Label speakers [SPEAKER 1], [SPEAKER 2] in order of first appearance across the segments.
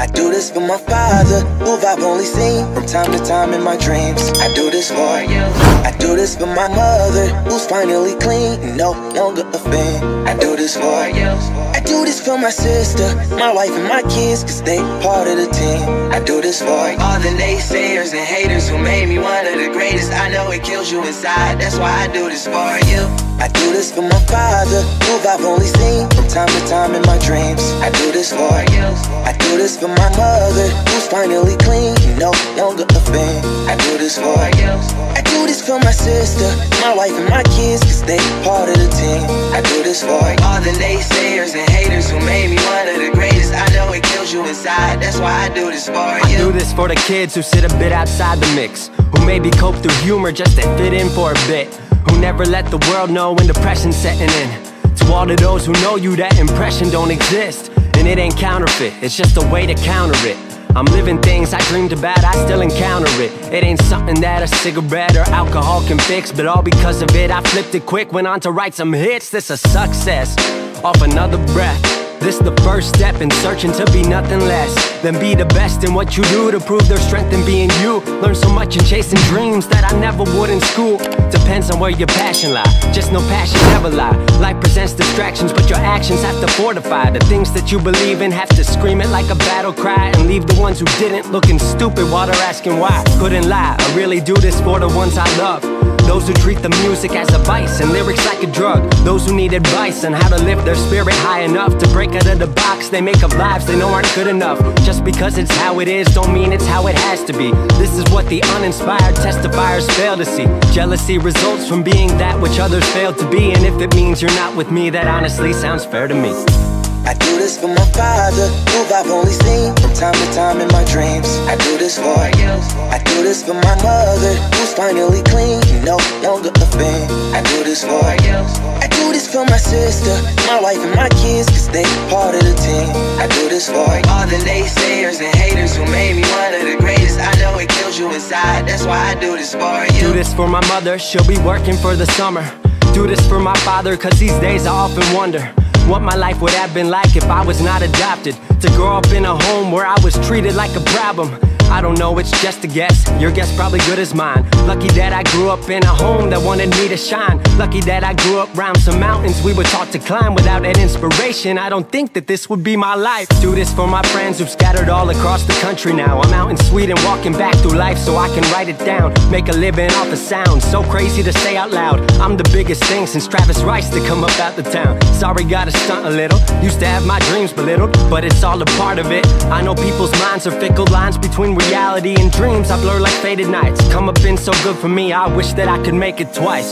[SPEAKER 1] I do this for my father, who I've only seen from time to time in my dreams. I do this for you. I do this for my mother, who's finally clean, no longer a fan. I do this for you. I do this for my sister, my wife, and my kids, cause they part of the team. I do this for all the naysayers and haters who made me one of the greatest. I know it kills you inside, that's why I do this for you. I do this for my father, who I've only seen from time to time in my dreams. I do this for you. I do this for my mother, who's finally clean, no longer a fan. I do this for you. I do this for my sister, my wife, and my kids, cause they part of the team. I do this for all the naysayers and haters who made me one of the greatest. I know it kills you inside, that's why I do this for you.
[SPEAKER 2] I do this for the kids who sit a bit outside the mix Who maybe cope through humor just to fit in for a bit Who never let the world know when depression's setting in. To all of those who know you that impression don't exist. And it ain't counterfeit, it's just a way to counter it. I'm living things I dreamed about, I still encounter it. It ain't something that a cigarette or alcohol can fix But all because of it, I flipped it quick, went on to write some hits. This a success, off another breath this the first step in searching to be nothing less than be the best in what you do to prove their strength in being you. Learn so much in chasing dreams that I never would in school. Depends on where your passion lie. Just no passion never lie. Life presents distractions, but your actions have to fortify the things that you believe in. Have to scream it like a battle cry and leave the ones who didn't looking stupid while they're asking why. Couldn't lie. I really do this for the ones I love. Those who treat the music as a vice and lyrics like a drug. Those who need advice on how to lift their spirit high enough to break out of the box they make of lives they know aren't good enough. Just because it's how it is, don't mean it's how it has to be. This is what the uninspired testifiers fail to see. Jealousy results from being that which others fail to be. And if it means you're not with me, that honestly sounds fair to me.
[SPEAKER 1] I do this for my father, who I've only seen from time to time in my dreams. I do this for you. I do this for my mother, who's finally clean, no longer a fan. I do this for you. I do this for my sister, my wife, and my kids, cause they part of the team. I do this for all the naysayers and haters who made me one of the greatest. I know it kills you inside, that's why I do this for you.
[SPEAKER 2] Do this for my mother, she'll be working for the summer. Do this for my father, cause these days I often wonder what my life would have been like if I was not adopted. To grow up in a home where I was treated like a problem. I don't know, it's just a guess. Your guess probably good as mine. Lucky that I grew up in a home that wanted me to shine. Lucky that I grew up around some mountains we were taught to climb. Without that inspiration, I don't think that this would be my life. Do this for my friends who've scattered all across the country now. I'm out in Sweden walking back through life so I can write it down. Make a living off the sound. So crazy to say out loud. I'm the biggest thing since Travis Rice to come up out the town. Sorry, gotta stunt a little. Used to have my dreams belittled, but it's all a part of it. I know people's minds are fickle lines between reality and dreams. I blur like faded nights. Come up in so good for me, I wish that I could make it twice.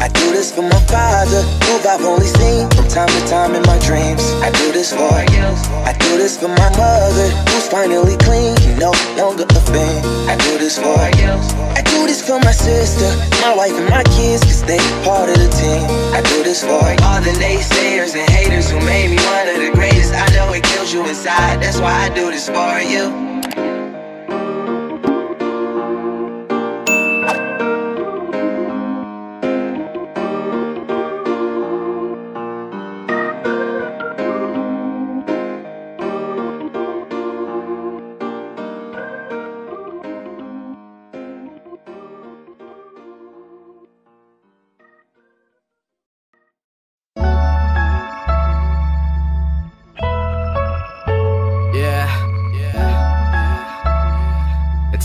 [SPEAKER 1] I do this for my father, who I've only seen from time to time in my dreams. I do this for. I do this for my mother, who's finally clean, no longer a fan. I do this for. I do this for my sister, my wife, and my kids, cause they part of the team. I do this for all the naysayers and haters who made me one of the greatest. I know it kills you inside, that's why I do this for you.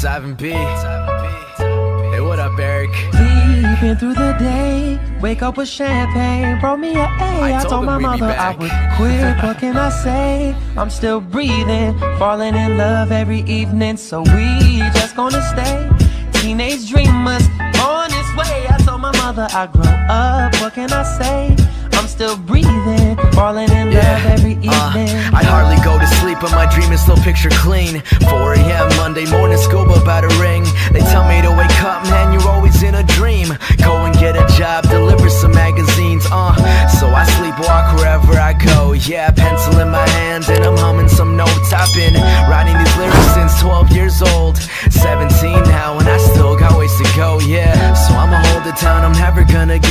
[SPEAKER 3] 7 P. Hey, what up, Eric?
[SPEAKER 4] Sleeping through the day, wake up with champagne, brought me an A.
[SPEAKER 3] I,
[SPEAKER 4] I
[SPEAKER 3] told,
[SPEAKER 4] told my mother I would quit, what can I say? I'm still breathing, falling in love every evening, so we just gonna stay. Teenage dreamers on this way. I told my mother I grow up, what can I say? I'm still breathing, falling in love every evening.
[SPEAKER 3] Uh, I hardly go to sleep, but my dream is still picture clean. 4 a.m. Monday morning, school bell about to ring. They tell me to wake up, man,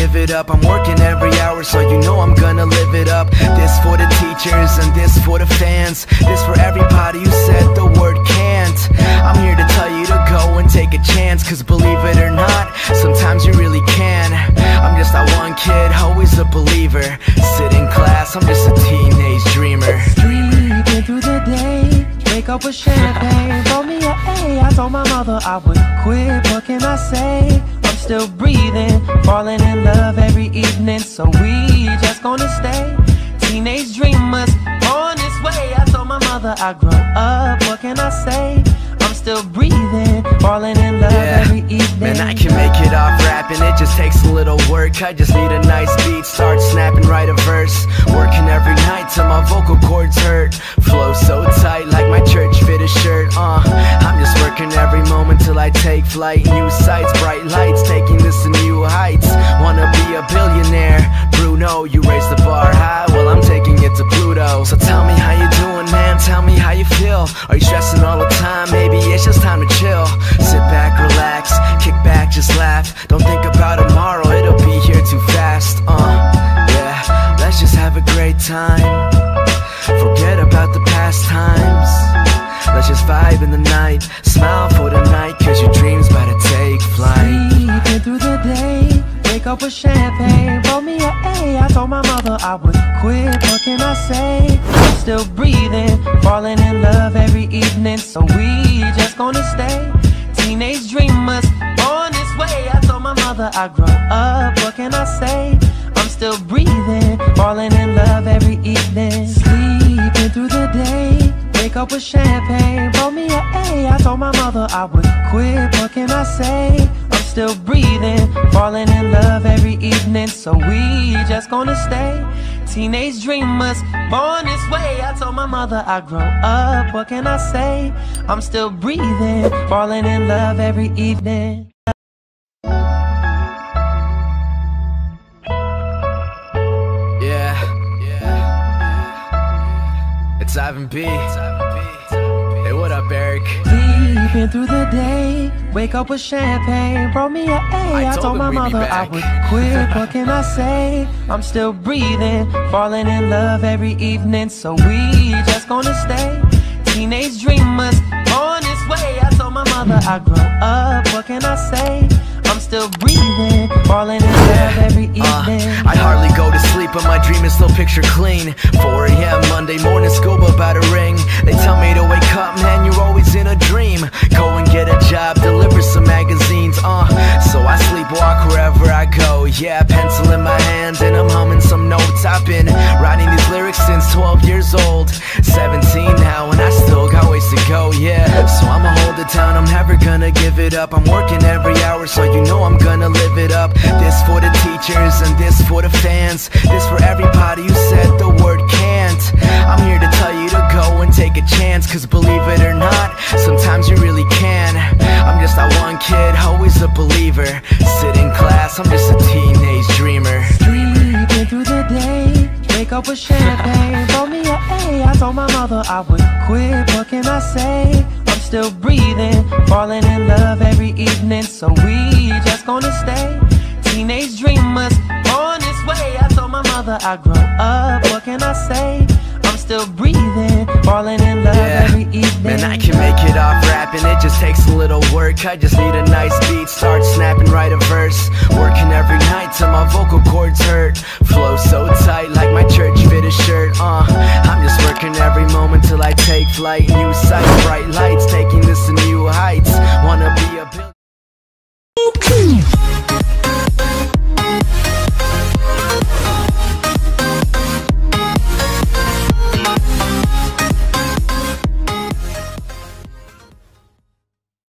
[SPEAKER 3] give it up. I'm working every hour, so you know I'm gonna live it up. This for the teachers and this for the fans. This for everybody who said the word can't. I'm here to tell you to go and take a chance Cause believe it or not, sometimes you really can. I'm just that one kid, always a believer. Sit in class, I'm just a teenage dreamer.
[SPEAKER 4] Sleeping through the day. Wake up with champagne, roll me a A. I told my mother I would quit, what can I say? Still breathing, falling in love every evening. So we just gonna stay. Teenage dreamers on this way. I told my mother I grow up, what can I say? I'm still breathing, falling in love
[SPEAKER 3] Yeah.
[SPEAKER 4] every evening.
[SPEAKER 3] Man, I can make it off rapping, it just takes a little work. I just need a nice beat, start snapping, write a verse. Working every night till my vocal cords hurt. Flow so tight like my church fitted shirt, uh I'm just working every moment till I take flight. New sights, just laugh. Don't think about tomorrow, it'll be here too fast Uh, yeah, let's just have a great time. Forget about the past times. Let's just vibe in the night. Smile for the night Cause your dreams about to take flight.
[SPEAKER 4] Sleeping through the day, wake up with champagne, roll me a A. I told my mother I would quit, what can I say? I'm still breathing, falling in love every evening, so we just gonna stay. Teenage dreamers on this way. I told my mother I grow up, what can I say? I'm still breathing, falling in love every evening. Sleeping through the day, wake up with champagne, roll me a A. I told my mother I would quit, what can I say? Still breathing, falling in love every evening, so we just gonna stay. Teenage dreamers, born this way. I told my mother I grow up, what can I say? I'm still breathing, falling in love every evening.
[SPEAKER 3] Yeah, yeah. It's Ivan B. What up, Eric?
[SPEAKER 4] Sleeping through the day, wake up with champagne, roll me a A.
[SPEAKER 3] I
[SPEAKER 4] I
[SPEAKER 3] told
[SPEAKER 4] told my mother I would quit. What can I say? I'm still breathing, falling in love every evening, so we just gonna stay. Teenage dreamers on this way. I told my mother I grow up. What can I say? Still breathing, falling in love every evening.
[SPEAKER 3] Uh, I hardly go to sleep, but my dream is still picture clean. 4 a.m. Monday morning, school bell about to ring. They tell me to wake up, man, you're always in a dream. Go and get a job, deliver some magazines, uh. So I sleepwalk wherever I go. Yeah, pencil in my hand, and I'm humming some notes. I've been writing these lyrics since 12 years old. 17 never gonna give it up. I'm working every hour, so you know I'm gonna live it up. This for the teachers, and this for the fans. This for everybody who said the word can't. I'm here to tell you to go and take a chance, cause believe it or not, sometimes you really can. I'm just that one kid, always a believer. Sit in class, I'm just a teenage dreamer.
[SPEAKER 4] Sleeping through the day, wake up with champagne, roll me an A I told my mother I would quit, what can I say? I'm still breathing, falling in love every evening, so we just gonna stay. Teenage dreamers on this way. I told my mother I grow up, what can I say? I'm still breathing, falling in love
[SPEAKER 3] Yeah.
[SPEAKER 4] every evening.
[SPEAKER 3] Man, I can make it off rapping, it just takes a little work. I just need a nice beat, start snapping, write a verse. Working every night till my vocal cords hurt. Flow so tight like my church fitted shirt, uh. Moment till I take flight. New sights, bright lights, taking this to new heights. Wanna be